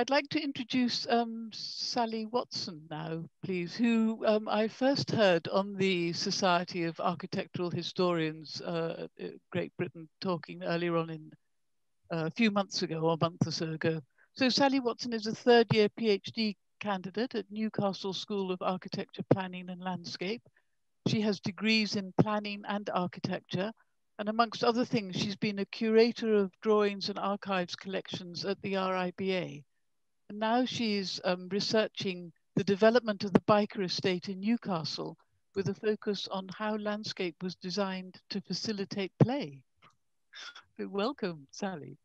I'd like to introduce um, Sally Watson now, please, who um, I first heard on the Society of Architectural Historians uh, Great Britain talking earlier on in uh, a few months ago or a month or so ago. So Sally Watson is a third year PhD candidate at Newcastle School of Architecture, Planning and Landscape. She has degrees in planning and architecture and amongst other things, she's been a curator of drawings and archives collections at the RIBA. Now she's um, researching the development of the Byker estate in Newcastle with a focus on how landscape was designed to facilitate play. Welcome, Sally.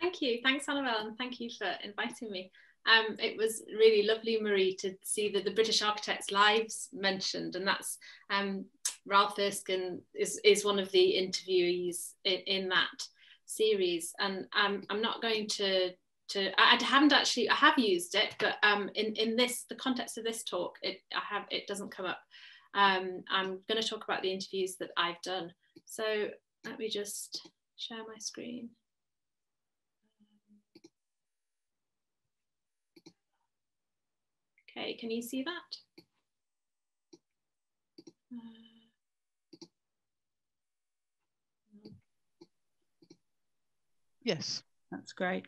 Thank you. Thanks, Annabelle, and thank you for inviting me. Um, it was really lovely, Marie, to see that the British Architects' Lives mentioned, and that's um, Ralph Erskine is, is one of the interviewees in, in that series. And um, I'm not going to to I, haven't actually I have used it, but um, in in this the context of this talk, it I have it doesn't come up. Um, I'm going to talk about the interviews that I've done. So let me just share my screen. Okay, can you see that? Uh, yes, that's great.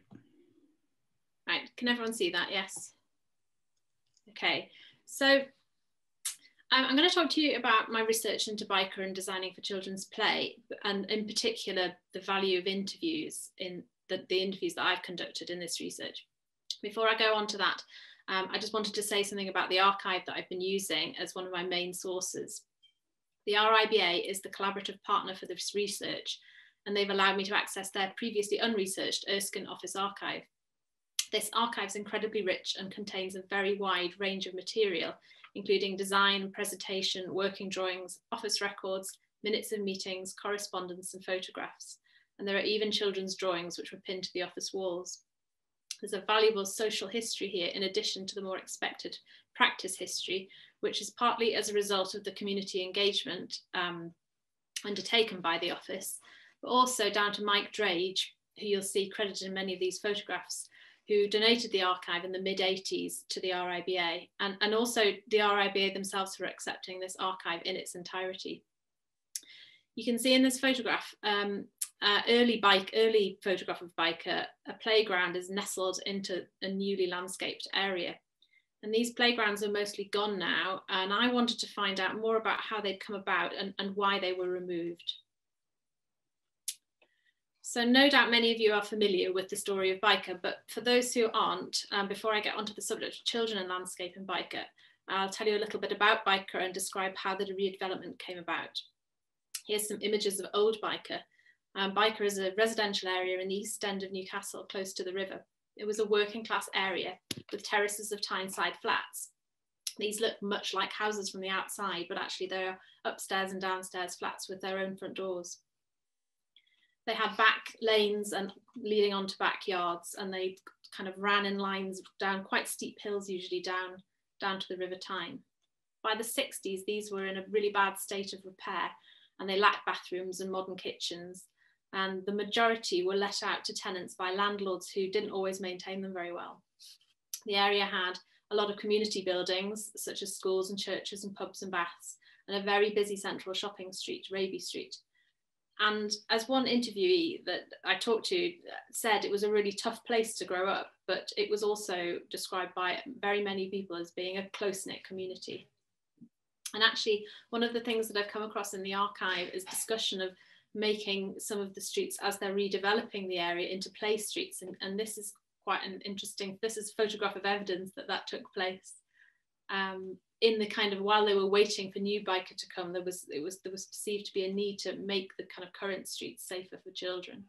Can everyone see that? Yes. Okay, so um, I'm going to talk to you about my research into Byker and designing for children's play, and in particular, the value of interviews in the, the interviews that I've conducted in this research. Before I go on to that, um, I just wanted to say something about the archive that I've been using as one of my main sources. The RIBA is the collaborative partner for this research, and they've allowed me to access their previously unresearched Erskine Office archive. This archive is incredibly rich and contains a very wide range of material, including design, presentation, working drawings, office records, minutes of meetings, correspondence, and photographs. And there are even children's drawings which were pinned to the office walls. There's a valuable social history here in addition to the more expected practice history, which is partly as a result of the community engagement um, undertaken by the office, but also down to Mike Drage, who you'll see credited in many of these photographs, who donated the archive in the mid 80s to the RIBA, and, and also the RIBA themselves for accepting this archive in its entirety. You can see in this photograph, um, uh, early bike, early photograph of Byker, a playground is nestled into a newly landscaped area. And these playgrounds are mostly gone now. And I wanted to find out more about how they'd come about and, and why they were removed. So no doubt many of you are familiar with the story of Byker, but for those who aren't, um, before I get onto the subject of children and landscape in Byker, I'll tell you a little bit about Byker and describe how the redevelopment came about. Here's some images of old Byker. Um, Byker is a residential area in the east end of Newcastle, close to the river. It was a working class area with terraces of Tyneside flats. These look much like houses from the outside, but actually they're upstairs and downstairs flats with their own front doors they had back lanes and leading onto backyards and they kind of ran in lines down quite steep hills usually down down to the river tyne. By the 60s these were in a really bad state of repair and they lacked bathrooms and modern kitchens and the majority were let out to tenants by landlords who didn't always maintain them very well. The area had a lot of community buildings such as schools and churches and pubs and baths and a very busy central shopping street raby street and as one interviewee that I talked to said, it was a really tough place to grow up, but it was also described by very many people as being a close knit community. And actually, one of the things that I've come across in the archive is discussion of making some of the streets as they're redeveloping the area into play streets. And, and this is quite an interesting, this is a photograph of evidence that that took place. Um, in the kind of while they were waiting for new Byker to come, there was it was there was perceived to be a need to make the kind of current streets safer for children.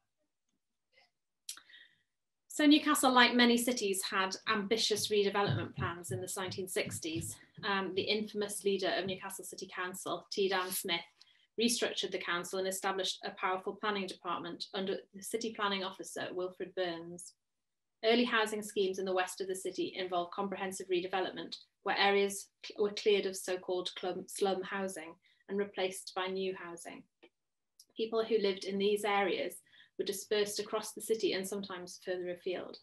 So Newcastle, like many cities, had ambitious redevelopment plans in the 1960s. Um, the infamous leader of Newcastle City Council, T. Dan Smith, restructured the council and established a powerful planning department under the city planning officer, Wilfred Burns. Early housing schemes in the west of the city involved comprehensive redevelopment where areas were cleared of so-called slum housing and replaced by new housing. People who lived in these areas were dispersed across the city and sometimes further afield.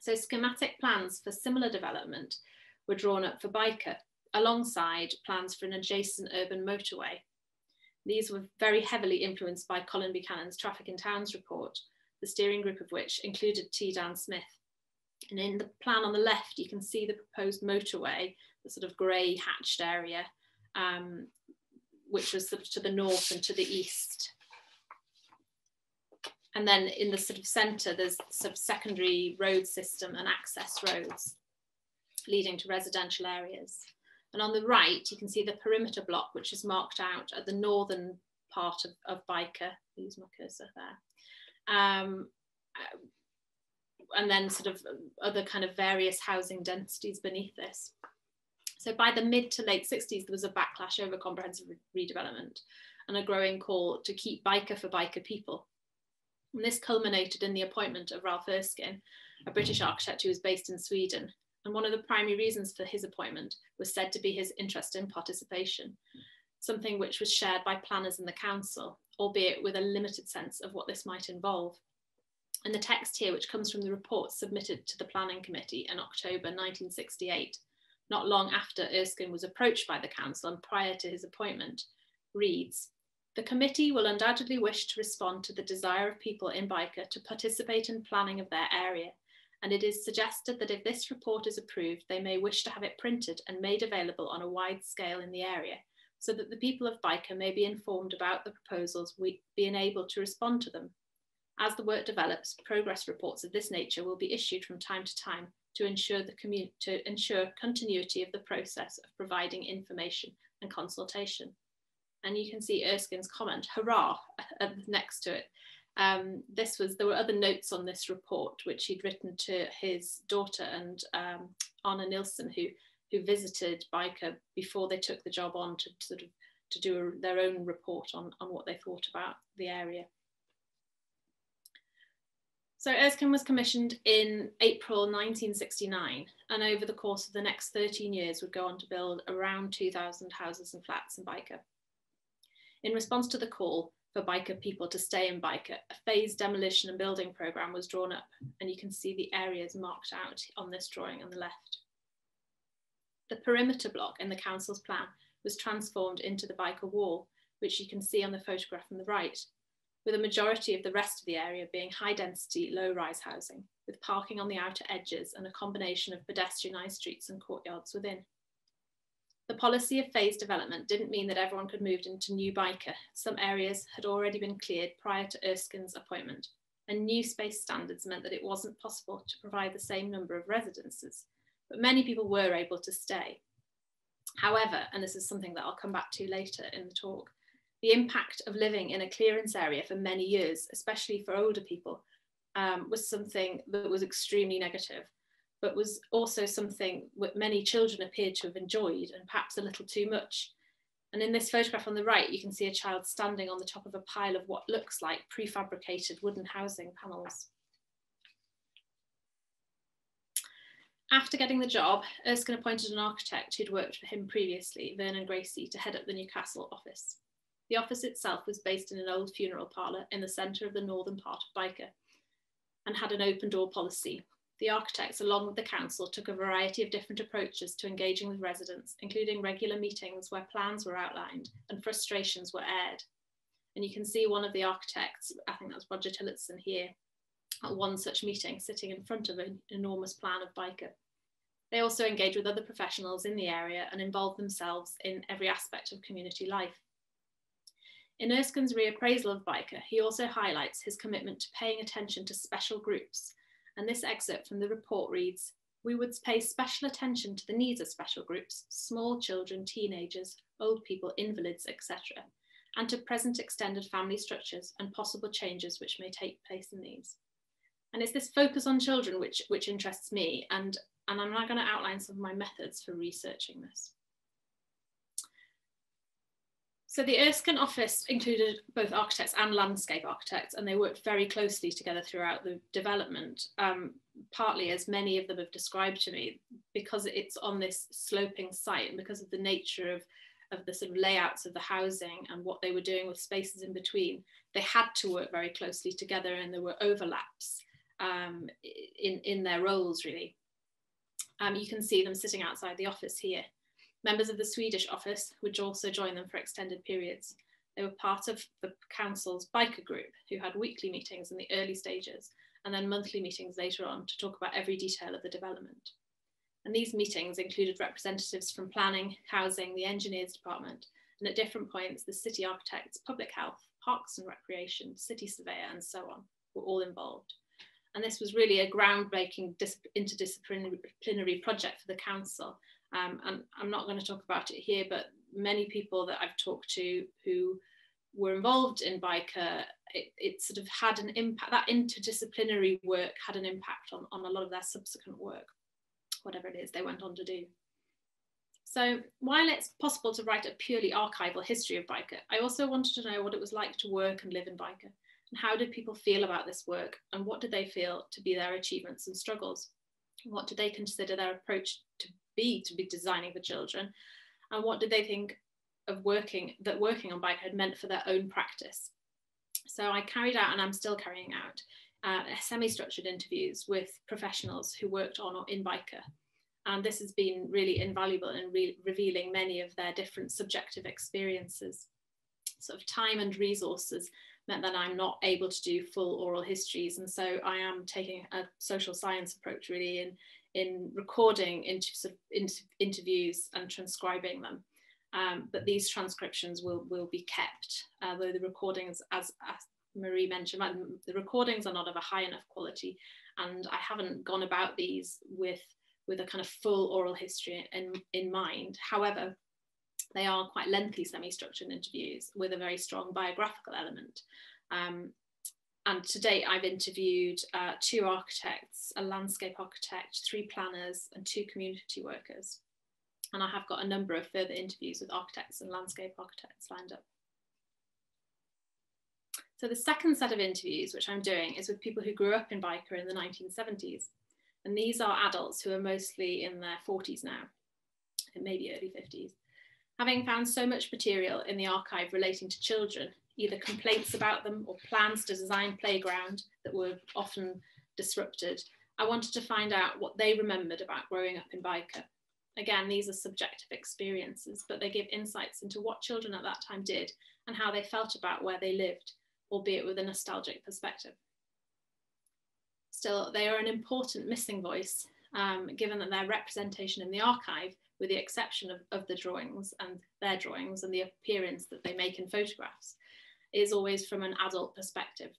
So schematic plans for similar development were drawn up for Byker, alongside plans for an adjacent urban motorway. These were very heavily influenced by Colin Buchanan's Traffic in Towns report, the steering group of which included T. Dan Smith. And in the plan on the left, you can see the proposed motorway, the sort of grey hatched area, um, which was sort of to the north and to the east. And then in the sort of centre, there's sort of secondary road system and access roads leading to residential areas. And on the right, you can see the perimeter block, which is marked out at the northern part of, of Byker. Use my cursor there. Um, and then sort of other kind of various housing densities beneath this. So by the mid to late 60s, there was a backlash over comprehensive redevelopment and a growing call to keep Byker for Byker people. And this culminated in the appointment of Ralph Erskine, a British architect who was based in Sweden. And one of the primary reasons for his appointment was said to be his interest in participation, something which was shared by planners in the council, albeit with a limited sense of what this might involve. And the text here, which comes from the report submitted to the Planning Committee in October 1968, not long after Erskine was approached by the council and prior to his appointment, reads, the committee will undoubtedly wish to respond to the desire of people in Byker to participate in planning of their area, and it is suggested that if this report is approved, they may wish to have it printed and made available on a wide scale in the area, so that the people of Byker may be informed about the proposals, we being able to respond to them. As the work develops, progress reports of this nature will be issued from time to time to ensure, the to ensure continuity of the process of providing information and consultation and you can see Erskine's comment, hurrah, next to it. Um, this was, there were other notes on this report, which he'd written to his daughter and um, Arne Nilsson, who, who visited Byker before they took the job on to, to sort of to do a, their own report on, on what they thought about the area. So Erskine was commissioned in April 1969 and over the course of the next 13 years would go on to build around 2,000 houses and flats in Byker. In response to the call for Byker people to stay in Byker, a phased demolition and building programme was drawn up, and you can see the areas marked out on this drawing on the left. The perimeter block in the council's plan was transformed into the Byker wall, which you can see on the photograph on the right, with a majority of the rest of the area being high density, low rise housing, with parking on the outer edges and a combination of pedestrianised streets and courtyards within. The policy of phased development didn't mean that everyone could move into new Byker. Some areas had already been cleared prior to Erskine's appointment, and new space standards meant that it wasn't possible to provide the same number of residences, but many people were able to stay. However, and this is something that I'll come back to later in the talk, the impact of living in a clearance area for many years, especially for older people, um, was something that was extremely negative but was also something that many children appeared to have enjoyed and perhaps a little too much. And in this photograph on the right, you can see a child standing on the top of a pile of what looks like prefabricated wooden housing panels. After getting the job, Erskine appointed an architect who'd worked for him previously, Vernon Gracie, to head up the Newcastle office. The office itself was based in an old funeral parlour in the centre of the northern part of Byker and had an open door policy, the architects, along with the council, took a variety of different approaches to engaging with residents, including regular meetings where plans were outlined and frustrations were aired. And you can see one of the architects, I think that was Roger Tillotson here, at one such meeting, sitting in front of an enormous plan of Byker. They also engage with other professionals in the area and involve themselves in every aspect of community life. In Erskine's reappraisal of Byker, he also highlights his commitment to paying attention to special groups and this excerpt from the report reads, we would pay special attention to the needs of special groups, small children, teenagers, old people, invalids, etc., and to present extended family structures and possible changes which may take place in these. And it's this focus on children which, which interests me, and, and I'm now going to outline some of my methods for researching this. So the Erskine office included both architects and landscape architects, and they worked very closely together throughout the development, um, partly as many of them have described to me, because it's on this sloping site and because of the nature of, of the sort of layouts of the housing and what they were doing with spaces in between, they had to work very closely together and there were overlaps. Um, in, in their roles really. Um, you can see them sitting outside the office here. Members of the Swedish office would also join them for extended periods. They were part of the council's Byker group who had weekly meetings in the early stages and then monthly meetings later on to talk about every detail of the development. And these meetings included representatives from planning, housing, the engineers department, and at different points, the city architects, public health, parks and recreation, city surveyor, and so on were all involved. And this was really a groundbreaking interdisciplinary project for the council. Um, and I'm not going to talk about it here, but many people that I've talked to who were involved in Byker, it, it, sort of had an impact, that interdisciplinary work had an impact on, on a lot of their subsequent work, whatever it is they went on to do. So while it's possible to write a purely archival history of Byker, I also wanted to know what it was like to work and live in Byker. And how did people feel about this work? And what did they feel to be their achievements and struggles? What did they consider their approach to be to be designing for children? And what did they think of working that working on Byker had meant for their own practice? So I carried out, and I'm still carrying out, uh, semi-structured interviews with professionals who worked on or in Byker. And this has been really invaluable in re revealing many of their different subjective experiences. Sort of time and resources meant that I'm not able to do full oral histories. And so I am taking a social science approach really in, in recording into, sort of inter interviews and transcribing them. Um, but these transcriptions will, will be kept, though the recordings, as, as Marie mentioned, the recordings are not of a high enough quality. And I haven't gone about these with, with a kind of full oral history in, in mind. However, they are quite lengthy semi-structured interviews with a very strong biographical element. Um, and to date, I've interviewed uh, two architects, a landscape architect, three planners, and two community workers. And I have got a number of further interviews with architects and landscape architects lined up. So the second set of interviews, which I'm doing, is with people who grew up in Byker in the 1970s. And these are adults who are mostly in their 40s now, maybe early 50s. Having found so much material in the archive relating to children, either complaints about them or plans to design playground that were often disrupted, I wanted to find out what they remembered about growing up in Byker. Again, these are subjective experiences, but they give insights into what children at that time did and how they felt about where they lived, albeit with a nostalgic perspective. Still, they are an important missing voice, um, given that their representation in the archive with the exception of, of the drawings and their drawings and the appearance that they make in photographs, is always from an adult perspective.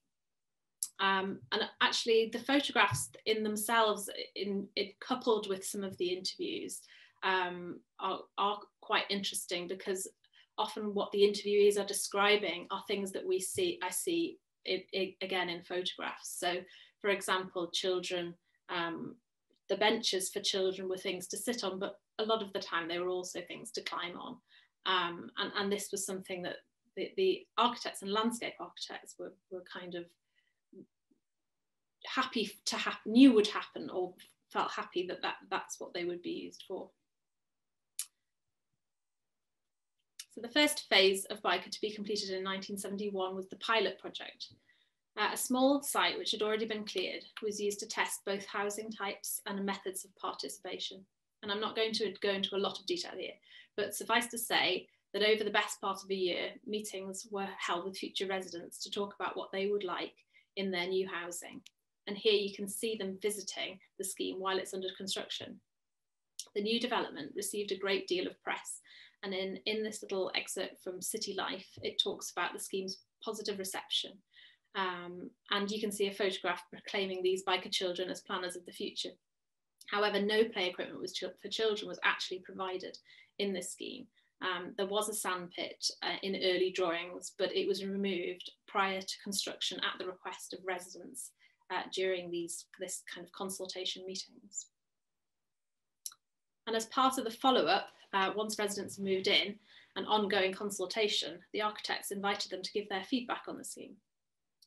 Um, and actually, the photographs in themselves, in, in coupled with some of the interviews, um, are, are quite interesting because often what the interviewees are describing are things that we see, I see it, it, again in photographs. So, for example, children, um, the benches for children were things to sit on, but a lot of the time they were also things to climb on. Um, and, and this was something that the, the architects and landscape architects were, were kind of happy to happen, knew would happen or felt happy that, that that's what they would be used for. So the first phase of Byker to be completed in 1971 was the pilot project. Uh, a small site which had already been cleared was used to test both housing types and methods of participation. And I'm not going to go into a lot of detail here, but suffice to say that over the best part of a year, meetings were held with future residents to talk about what they would like in their new housing. And here you can see them visiting the scheme while it's under construction. The new development received a great deal of press. And in, in this little excerpt from City Life, it talks about the scheme's positive reception. Um, and you can see a photograph proclaiming these Byker children as planners of the future. However, no play equipment was for children was actually provided in this scheme. Um, there was a sandpit uh, in early drawings, but it was removed prior to construction at the request of residents uh, during these this kind of consultation meetings. And as part of the follow-up, uh, once residents moved in, an ongoing consultation, the architects invited them to give their feedback on the scheme.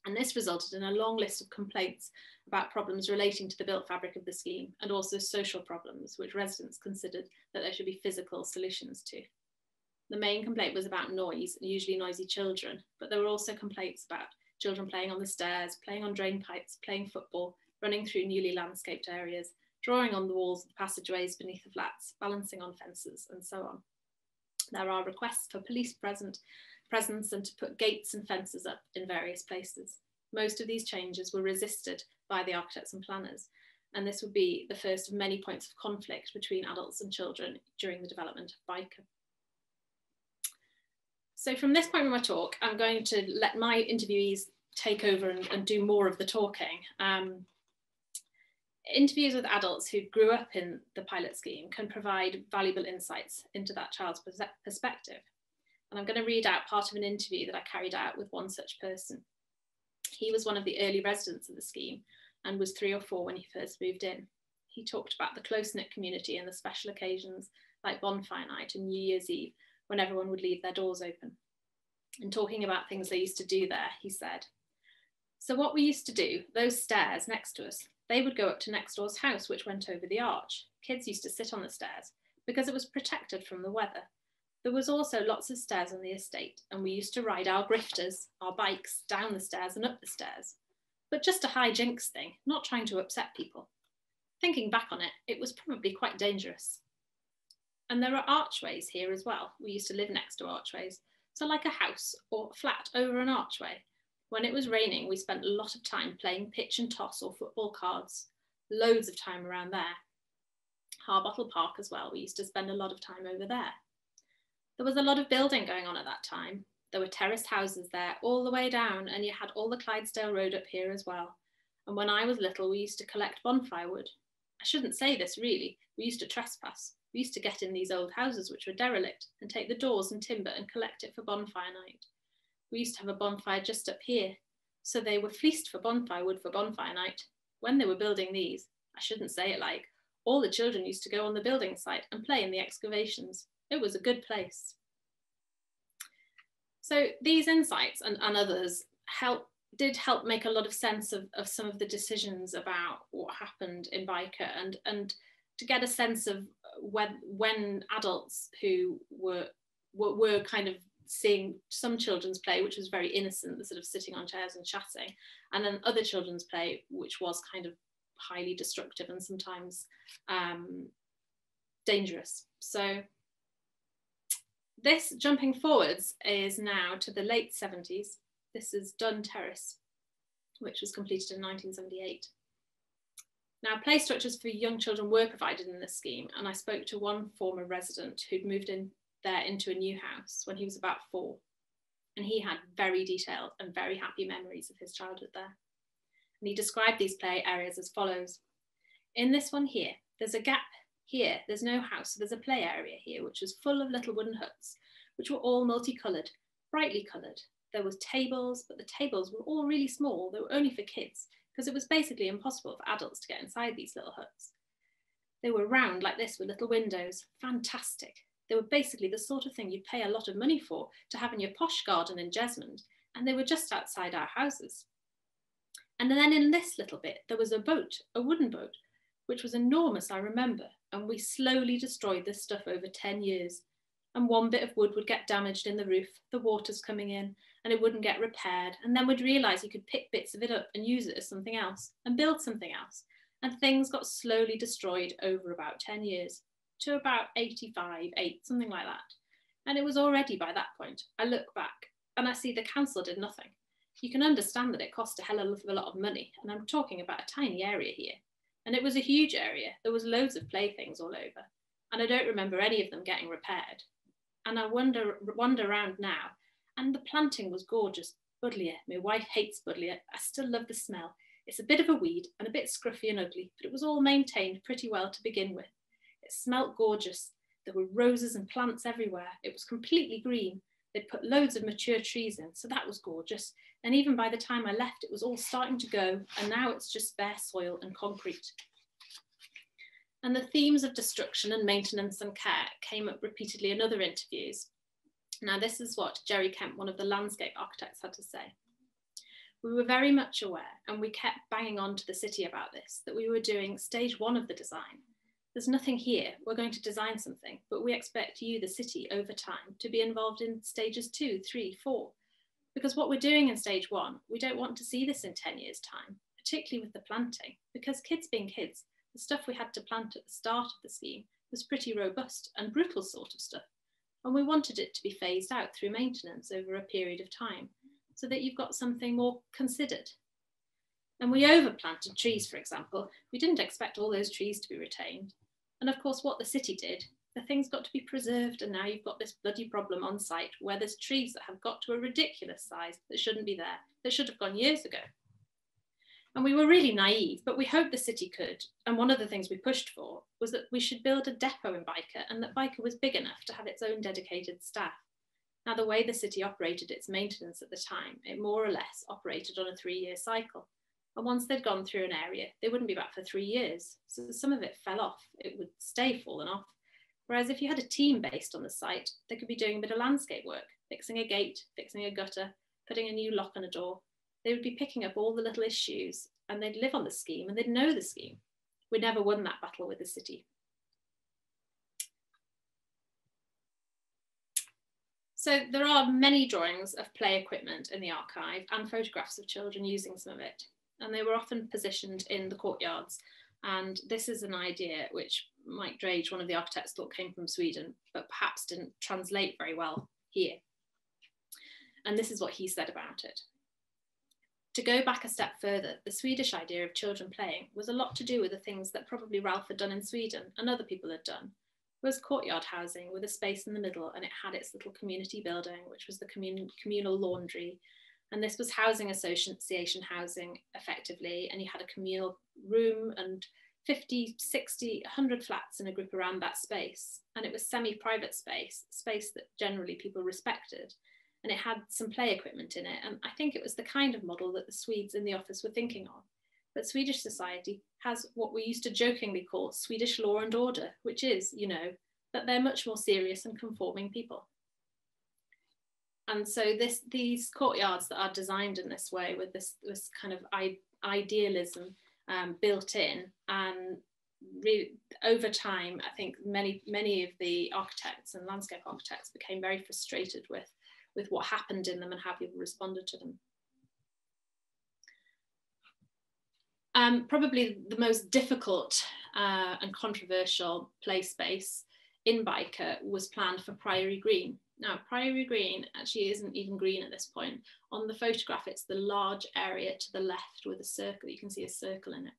And this resulted in a long list of complaints about problems relating to the built fabric of the scheme and also social problems, which residents considered that there should be physical solutions to. The main complaint was about noise, usually noisy children, but there were also complaints about children playing on the stairs, playing on drain pipes, playing football, running through newly landscaped areas, drawing on the walls of the passageways beneath the flats, balancing on fences, and so on. There are requests for police present, presence and to put gates and fences up in various places. Most of these changes were resisted by the architects and planners, and this would be the first of many points of conflict between adults and children during the development of Byker. So from this point in my talk, I'm going to let my interviewees take over and, and do more of the talking. Um, interviews with adults who grew up in the pilot scheme can provide valuable insights into that child's perspective. And I'm going to read out part of an interview that I carried out with one such person. He was one of the early residents of the scheme and was three or four when he first moved in. He talked about the close knit community and the special occasions like bonfire night and New Year's Eve when everyone would leave their doors open. And talking about things they used to do there, he said, So, what we used to do, those stairs next to us, they would go up to next door's house, which went over the arch. Kids used to sit on the stairs because it was protected from the weather. There was also lots of stairs on the estate, and we used to ride our grifters, our bikes, down the stairs and up the stairs but just a high jinks thing, not trying to upset people. Thinking back on it, it was probably quite dangerous. And there are archways here as well. We used to live next to archways. So, like a house or flat over an archway. When it was raining, we spent a lot of time playing pitch and toss or football cards, loads of time around there. Harbottle Park as well, we used to spend a lot of time over there. There was a lot of building going on at that time, there were terraced houses there all the way down, and you had all the Clydesdale Road up here as well. And when I was little, we used to collect bonfire wood. I shouldn't say this really, we used to trespass. We used to get in these old houses which were derelict and take the doors and timber and collect it for bonfire night. We used to have a bonfire just up here, so they were fleeced for bonfire wood for bonfire night. When they were building these, I shouldn't say it like, all the children used to go on the building site and play in the excavations. It was a good place. So these insights and, and others help did help make a lot of sense of, of some of the decisions about what happened in Byker and and to get a sense of when when adults who were, were were kind of seeing some children's play which was very innocent the sort of sitting on chairs and chatting and then other children's play which was kind of highly destructive and sometimes um, dangerous so this jumping forwards is now to the late 70s. This is Dunn Terrace, which was completed in 1978. Now, play structures for young children were provided in this scheme, and I spoke to one former resident who'd moved in there into a new house when he was about four. And he had very detailed and very happy memories of his childhood there. And he described these play areas as follows. In this one here, there's a gap here, there's no house, so there's a play area here, which was full of little wooden huts, which were all multicoloured, brightly coloured. There was tables, but the tables were all really small. They were only for kids, because it was basically impossible for adults to get inside these little huts. They were round like this with little windows, fantastic. They were basically the sort of thing you'd pay a lot of money for to have in your posh garden in Jesmond, and they were just outside our houses. And then in this little bit, there was a boat, a wooden boat, which was enormous, I remember, and we slowly destroyed this stuff over 10 years. And one bit of wood would get damaged in the roof, the water's coming in, and it wouldn't get repaired. And then we'd realise you could pick bits of it up and use it as something else and build something else. And things got slowly destroyed over about 10 years to about 85, 8, something like that. And it was already by that point. I look back and I see the council did nothing. You can understand that it cost a hell of a lot of money, and I'm talking about a tiny area here. And it was a huge area. There was loads of playthings all over. And I don't remember any of them getting repaired. And I wander, wander around now, and the planting was gorgeous. Buddleia, my wife hates Buddleia. I still love the smell. It's a bit of a weed and a bit scruffy and ugly, but it was all maintained pretty well to begin with. It smelt gorgeous. There were roses and plants everywhere. It was completely green. They'd put loads of mature trees in, so that was gorgeous. And even by the time I left, it was all starting to go, and now it's just bare soil and concrete. And the themes of destruction and maintenance and care came up repeatedly in other interviews. Now, this is what Jerry Kemp, one of the landscape architects, had to say. We were very much aware, and we kept banging on to the city about this, that we were doing stage one of the design, there's nothing here. We're going to design something, but we expect you, the city, over time to be involved in stages two, three, four. Because what we're doing in stage one, we don't want to see this in 10 years' time. particularly with the planting, because kids being kids, the stuff we had to plant at the start of the scheme was pretty robust and brutal sort of stuff. And we wanted it to be phased out through maintenance over a period of time so that you've got something more considered. And we overplanted trees, for example. We didn't expect all those trees to be retained. And of course, what the city did, the things got to be preserved. And now you've got this bloody problem on site where there's trees that have got to a ridiculous size that shouldn't be there, that should have gone years ago. And we were really naive, but we hoped the city could. And one of the things we pushed for was that we should build a depot in Byker and that Byker was big enough to have its own dedicated staff. Now, the way the city operated its maintenance at the time, it more or less operated on a three year cycle. And once they'd gone through an area, they wouldn't be back for three years. So some of it fell off, it would stay fallen off. Whereas if you had a team based on the site, they could be doing a bit of landscape work, fixing a gate, fixing a gutter, putting a new lock on a door, they would be picking up all the little issues and they'd live on the scheme and they'd know the scheme. We never won that battle with the city. So there are many drawings of play equipment in the archive and photographs of children using some of it. And they were often positioned in the courtyards. And this is an idea which Mike Drage, one of the architects, thought came from Sweden, but perhaps didn't translate very well here. And this is what he said about it. To go back a step further, the Swedish idea of children playing was a lot to do with the things that probably Ralph had done in Sweden and other people had done. It was courtyard housing with a space in the middle and it had its little community building, which was the commun communal laundry. And this was housing association housing effectively. And you had a communal room and 50, 60, 100 flats in a group around that space. And it was semi-private space, space that generally people respected and it had some play equipment in it. And I think it was the kind of model that the Swedes in the office were thinking of. But Swedish society has what we used to jokingly call Swedish law and order, which is, you know, that they're much more serious and conforming people. And so this, these courtyards that are designed in this way with this, this kind of idealism um, built in and really over time, I think many, many of the architects and landscape architects became very frustrated with with what happened in them and how people responded to them. Um, probably the most difficult uh, and controversial play space in Byker was planned for Priory Green. Now, Priory Green actually isn't even green at this point. On the photograph, it's the large area to the left with a circle. You can see a circle in it.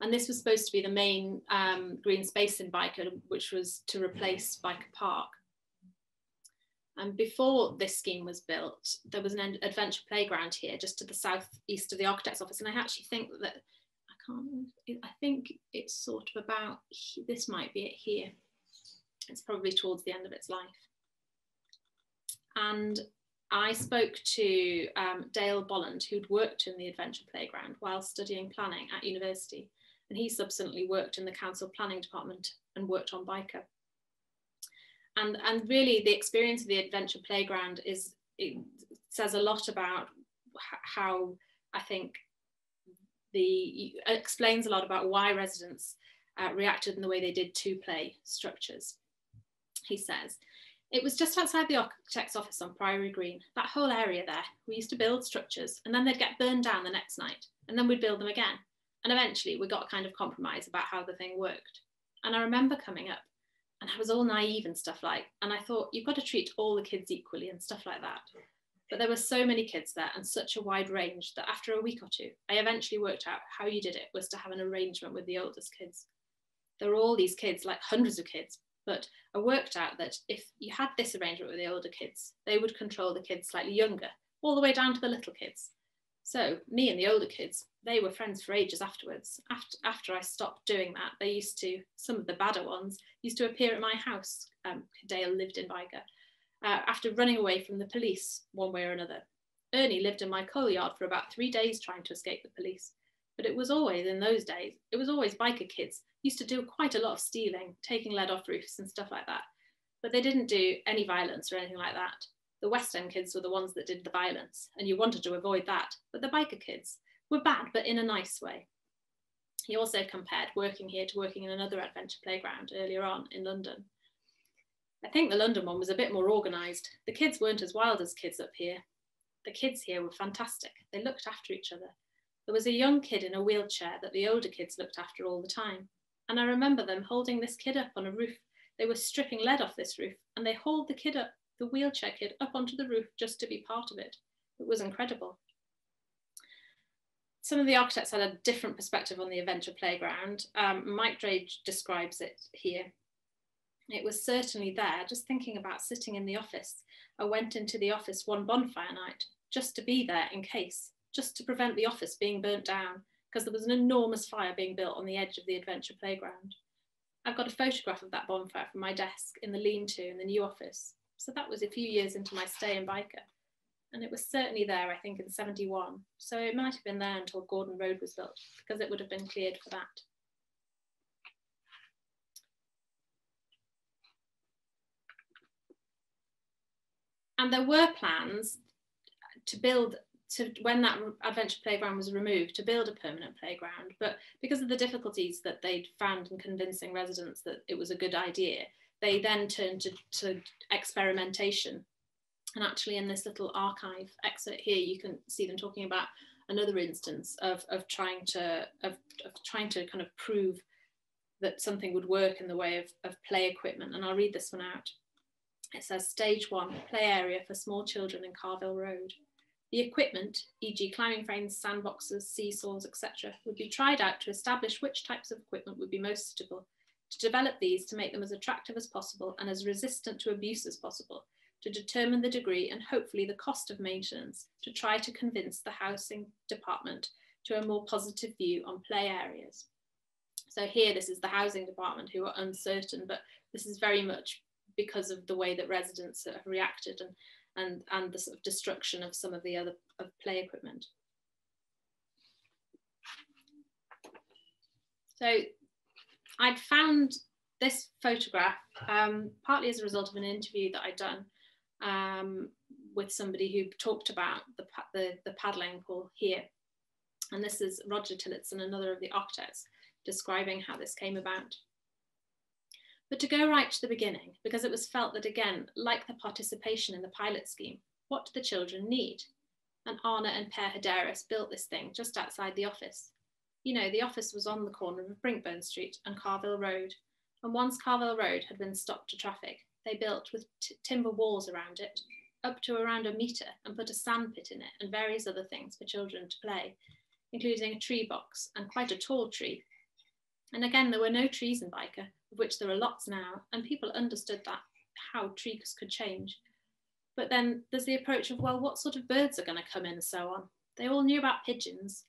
And this was supposed to be the main um, green space in Byker, which was to replace Byker Park. And before this scheme was built, there was an adventure playground here just to the southeast of the architect's office. And I actually think that, I can't, I think it's sort of about, this might be it here. It's probably towards the end of its life. And I spoke to um, Dale Bolland, who'd worked in the adventure playground while studying planning at university. And he subsequently worked in the council planning department and worked on Byker. and and really the experience of the adventure playground is it says a lot about how I think the explains a lot about why residents uh, reacted in the way they did to play structures. He says, it was just outside the architect's office on Priory Green, that whole area there. We used to build structures and then they'd get burned down the next night and then we'd build them again. And eventually we got a kind of compromise about how the thing worked. And I remember coming up and I was all naive and stuff like, and I thought you've got to treat all the kids equally and stuff like that. But there were so many kids there and such a wide range that after a week or two, I eventually worked out how you did it was to have an arrangement with the oldest kids. There were all these kids, like hundreds of kids, but I worked out that if you had this arrangement with the older kids, they would control the kids slightly younger, all the way down to the little kids. So me and the older kids, they were friends for ages afterwards. After, after I stopped doing that, they used to, some of the badder ones, used to appear at my house. Um, Dale lived in Byker. Uh, after running away from the police one way or another. Ernie lived in my coal yard for about three days trying to escape the police. But it was always, in those days, it was always Byker kids. Used to do quite a lot of stealing, taking lead off roofs and stuff like that. But they didn't do any violence or anything like that the West End kids were the ones that did the violence, and you wanted to avoid that. But the Byker kids were bad, but in a nice way. He also compared working here to working in another adventure playground earlier on in London. I think the London one was a bit more organised. The kids weren't as wild as kids up here. The kids here were fantastic. They looked after each other. There was a young kid in a wheelchair that the older kids looked after all the time. And I remember them holding this kid up on a roof. They were stripping lead off this roof and they hauled the kid up, the wheelchair kid, up onto the roof just to be part of it. It was incredible. Some of the architects had a different perspective on the adventure playground. Um, Mike Drage describes it here. It was certainly there, just thinking about sitting in the office. I went into the office one bonfire night just to be there in case, just to prevent the office being burnt down because there was an enormous fire being built on the edge of the adventure playground. I've got a photograph of that bonfire from my desk in the lean-to in the new office. So that was a few years into my stay in Byker. And it was certainly there, I think, in 71. So it might have been there until Gordon Road was built, because it would have been cleared for that. And there were plans to build to when that adventure playground was removed to build a permanent playground. But because of the difficulties that they'd found in convincing residents that it was a good idea they then turned to, to experimentation. And actually in this little archive excerpt here you can see them talking about another instance of, of trying to of, of trying to kind of prove that something would work in the way of, of play equipment. And I'll read this one out. It says stage one play area for small children in Carville Road the equipment, e.g. climbing frames, sandboxes, seesaws, etc., would be tried out to establish which types of equipment would be most suitable, to develop these to make them as attractive as possible and as resistant to abuse as possible, to determine the degree and hopefully the cost of maintenance, to try to convince the housing department to a more positive view on play areas. So here, this is the housing department who are uncertain, but this is very much because of the way that residents have reacted and and, and the sort of destruction of some of the other of play equipment. So I'd found this photograph um, partly as a result of an interview that I'd done um, with somebody who talked about the, the, the paddling pool here. And this is Roger Tillotson, another of the architects, describing how this came about. But to go right to the beginning, because it was felt that again, like the participation in the pilot scheme, what do the children need? And Arne and Per Hederis built this thing just outside the office. You know, the office was on the corner of Brinkburn Street and Carville Road. And once Carville Road had been stopped to traffic, they built with timber walls around it, up to around a metre, and put a sandpit in it and various other things for children to play, including a tree box and quite a tall tree. And again, there were no trees in Byker, of which there are lots now, and people understood that how trees could change. But then there's the approach of, well, what sort of birds are going to come in and so on. They all knew about pigeons.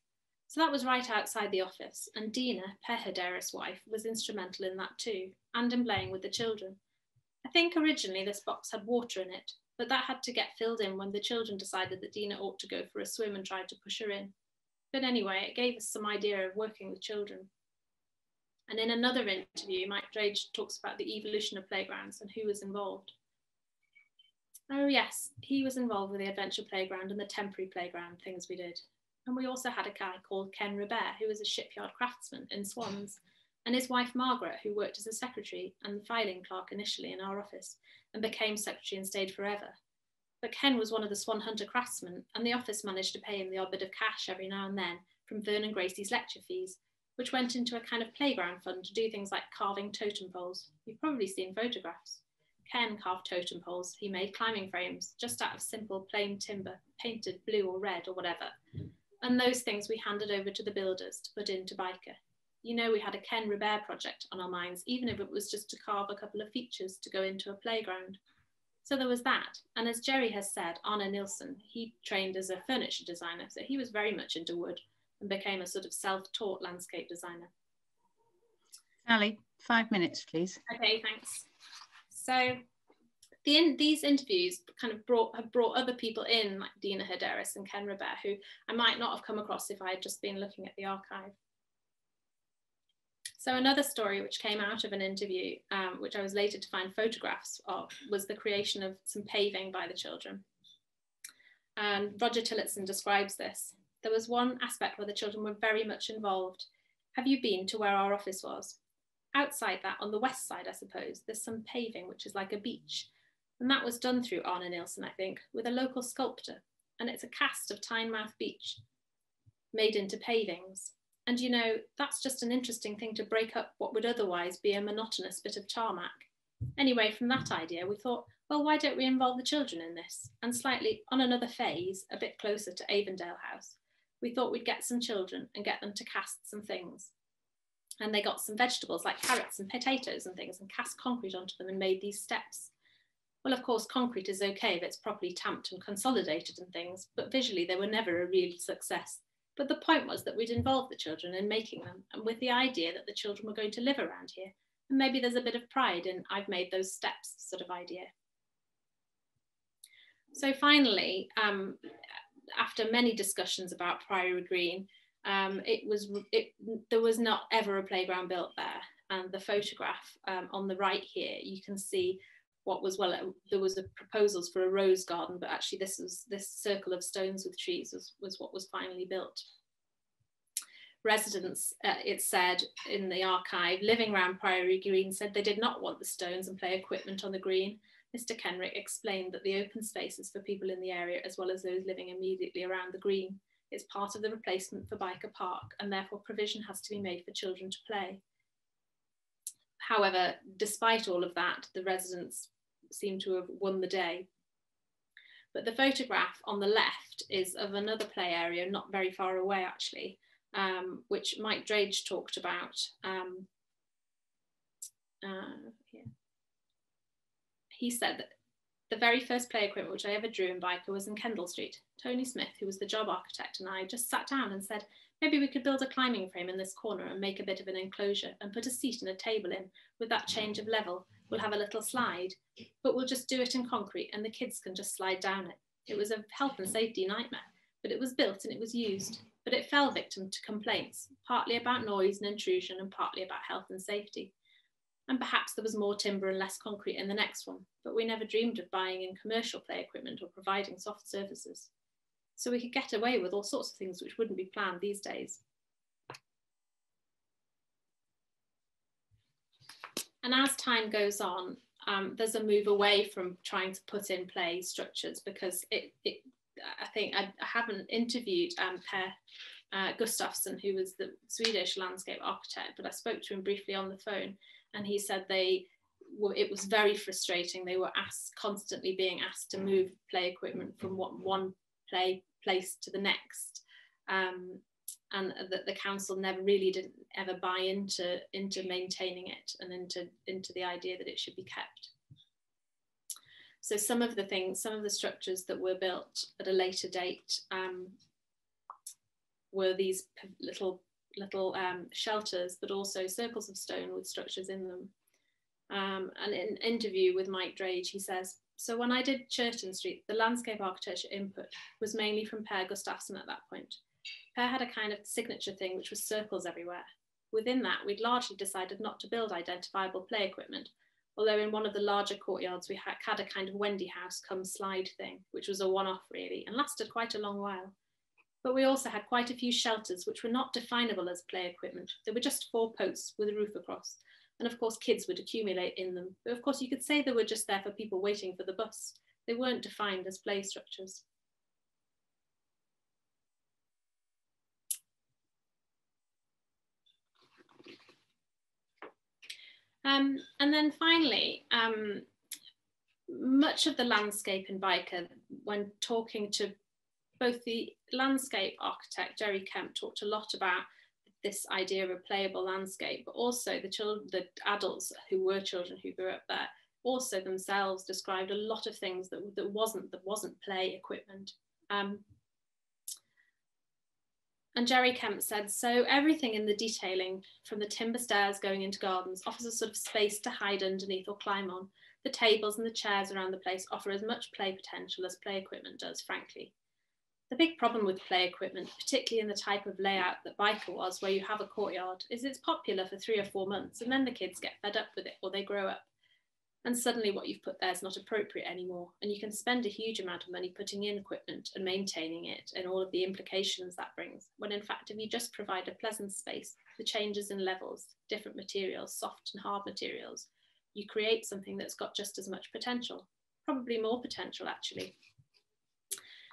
So that was right outside the office, and Dina, Per Hederis' wife, was instrumental in that too, and in playing with the children. I think originally this box had water in it, but that had to get filled in when the children decided that Dina ought to go for a swim and tried to push her in. But anyway, it gave us some idea of working with children. And in another interview, Mike Drage talks about the evolution of playgrounds and who was involved. Oh yes, he was involved with the adventure playground and the temporary playground things we did. And we also had a guy called Ken Robert, who was a shipyard craftsman in Swans, and his wife Margaret, who worked as a secretary and filing clerk initially in our office and became secretary and stayed forever. But Ken was one of the Swan Hunter craftsmen, and the office managed to pay him the odd bit of cash every now and then from Vernon Gracie's lecture fees, which went into a kind of playground fund to do things like carving totem poles. You've probably seen photographs. Ken carved totem poles. He made climbing frames just out of simple plain timber, painted blue or red or whatever. And those things we handed over to the builders to put into Byker. You know, we had a Ken Robert project on our minds, even if it was just to carve a couple of features to go into a playground. So there was that. And as Jerry has said, Arne Nilsson, he trained as a furniture designer, so he was very much into wood and became a sort of self-taught landscape designer. Sally, five minutes, please. Okay, thanks. So the in, these interviews kind of brought have brought other people in, like Dina Hederis and Ken Robert, who I might not have come across if I had just been looking at the archive. So another story which came out of an interview, um, which I was later to find photographs of, was the creation of some paving by the children. And Roger Tillotson describes this there was one aspect where the children were very much involved. Have you been to where our office was? Outside that, on the west side, I suppose, there's some paving, which is like a beach. And that was done through Arne Nilsson, I think, with a local sculptor. And it's a cast of Tynemouth Beach. made into pavings. And you know, that's just an interesting thing to break up what would otherwise be a monotonous bit of tarmac. Anyway, from that idea, we thought, well, why don't we involve the children in this? And slightly on another phase, a bit closer to Avondale House, we thought we'd get some children and get them to cast some things. And they got some vegetables like carrots and potatoes and things and cast concrete onto them and made these steps. Well, of course, concrete is okay if it's properly tamped and consolidated and things, but visually they were never a real success. But the point was that we'd involve the children in making them and with the idea that the children were going to live around here. And maybe there's a bit of pride in I've made those steps sort of idea. So finally, um, after many discussions about Priory Green, um, it was it, there was not ever a playground built there. And the photograph um, on the right here, you can see what was well, there was a proposals for a rose garden, but actually this was this circle of stones with trees was, was what was finally built. Residents, uh, it said in the archive, living around Priory Green said they did not want the stones and play equipment on the green Mr. Kenrick explained that the open spaces for people in the area, as well as those living immediately around the green, is part of the replacement for Byker Park, and therefore provision has to be made for children to play. However, despite all of that, the residents seem to have won the day. But the photograph on the left is of another play area, not very far away actually, um, which Mike Drage talked about. Um, uh, he said that the very first play equipment which I ever drew in Byker was in Kendall Street. Tony Smith, who was the job architect, and I just sat down and said, maybe we could build a climbing frame in this corner and make a bit of an enclosure and put a seat and a table in. With that change of level, we'll have a little slide, but we'll just do it in concrete and the kids can just slide down it. It was a health and safety nightmare, but it was built and it was used. But it fell victim to complaints, partly about noise and intrusion and partly about health and safety and perhaps there was more timber and less concrete in the next one, but we never dreamed of buying in commercial play equipment or providing soft services. So we could get away with all sorts of things which wouldn't be planned these days. And as time goes on, um, there's a move away from trying to put in play structures because it, it I think I, I haven't interviewed um, Per uh, Gustafsson, who was the Swedish landscape architect, but I spoke to him briefly on the phone and he said they were, it was very frustrating. They were asked constantly being asked to move play equipment from what one play place to the next. Um, and that the council never really didn't ever buy into into maintaining it and into into the idea that it should be kept. So some of the things, some of the structures that were built at a later date um, were these little little um, shelters, but also circles of stone with structures in them. Um, and in an interview with Mike Drage, he says, so when I did Churton Street, the landscape architecture input was mainly from Per Gustafsson at that point. Per had a kind of signature thing, which was circles everywhere. Within that, we'd largely decided not to build identifiable play equipment, although in one of the larger courtyards, we had a kind of Wendy house come slide thing, which was a one-off really, and lasted quite a long while but we also had quite a few shelters which were not definable as play equipment. They were just four posts with a roof across. And of course, kids would accumulate in them. But of course, you could say they were just there for people waiting for the bus. They weren't defined as play structures. Um, and then finally, um, much of the landscape in Byker, when talking to both the landscape architect, Jerry Kemp, talked a lot about this idea of a playable landscape, but also the children, the adults who were children who grew up there, also themselves described a lot of things that, that wasn't that wasn't play equipment. Um, and Jerry Kemp said, so everything in the detailing, from the timber stairs going into gardens, offers a sort of space to hide underneath or climb on. The tables and the chairs around the place offer as much play potential as play equipment does, frankly. The big problem with play equipment, particularly in the type of layout that Byker was, where you have a courtyard, is it's popular for three or four months and then the kids get fed up with it or they grow up. And suddenly what you've put there is not appropriate anymore. And you can spend a huge amount of money putting in equipment and maintaining it and all of the implications that brings. When in fact, if you just provide a pleasant space, the changes in levels, different materials, soft and hard materials, you create something that's got just as much potential, probably more potential actually.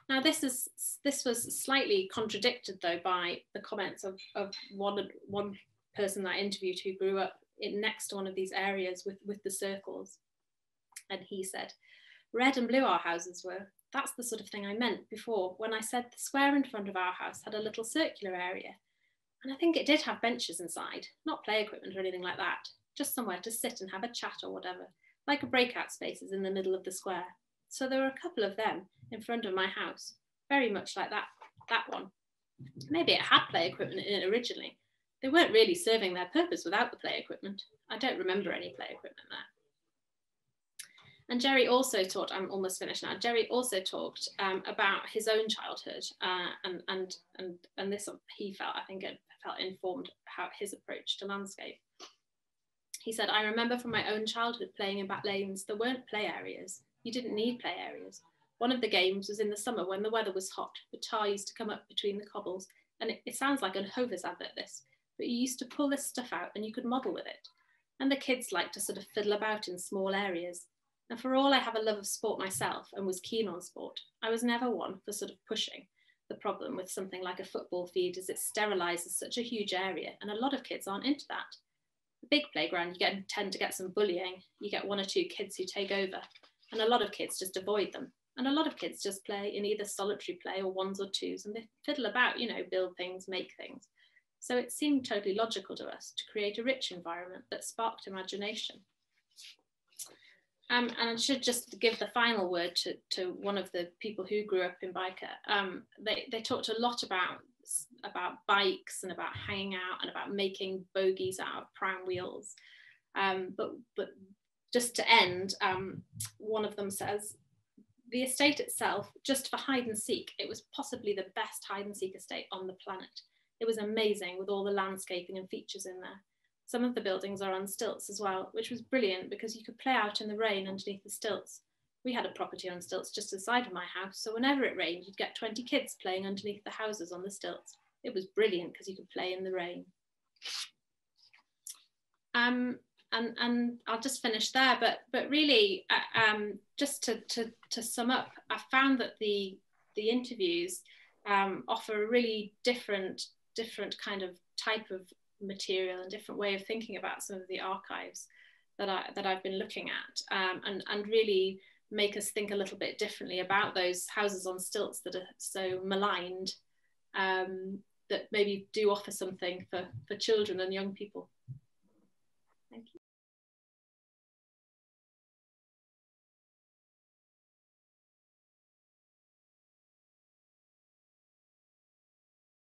Now this is this was slightly contradicted though by the comments of, of one one person that I interviewed who grew up in next to one of these areas with, with the circles. And he said, red and blue our houses were. That's the sort of thing I meant before when I said the square in front of our house had a little circular area. And I think it did have benches inside, not play equipment or anything like that, just somewhere to sit and have a chat or whatever, like a breakout spaces in the middle of the square. So there were a couple of them in front of my house, very much like that, that one. Maybe it had play equipment in it originally, they weren't really serving their purpose without the play equipment. I don't remember any play equipment there. And Jerry also talked, I'm almost finished now, Jerry also talked um, about his own childhood uh, and, and, and, and this he felt, I think it felt informed how his approach to landscape. He said, I remember from my own childhood playing in back lanes, there weren't play areas. You didn't need play areas. One of the games was in the summer when the weather was hot, the tar used to come up between the cobbles. And it, it sounds like a Hovis advert, this, but you used to pull this stuff out and you could model with it. And the kids liked to sort of fiddle about in small areas. And for all I have a love of sport myself and was keen on sport, I was never one for sort of pushing. The problem with something like a football field is it sterilizes such a huge area, and a lot of kids aren't into that. The big playground, you get, tend to get some bullying. You get one or two kids who take over, and a lot of kids just avoid them. And a lot of kids just play in either solitary play or ones or twos, and they fiddle about, you know, build things, make things. So it seemed totally logical to us to create a rich environment that sparked imagination. Um, and I should just give the final word to, to one of the people who grew up in Byker. Um, they, they talked a lot about, about bikes and about hanging out and about making bogies out of pram wheels. Um, but, but just to end, um, one of them says, the estate itself, just for hide and seek, it was possibly the best hide and seek estate on the planet. It was amazing with all the landscaping and features in there. Some of the buildings are on stilts as well, which was brilliant because you could play out in the rain underneath the stilts. We had a property on stilts just aside of my house, so whenever it rained, you'd get 20 kids playing underneath the houses on the stilts. It was brilliant because you could play in the rain. Um, and, and I'll just finish there, but, but really, uh, um, just to, to, to sum up, I found that the, the interviews um, offer a really different different kind of type of material and different way of thinking about some of the archives that I that I've been looking at um, and and really make us think a little bit differently about those houses on stilts that are so maligned um, that maybe do offer something for for children and young people.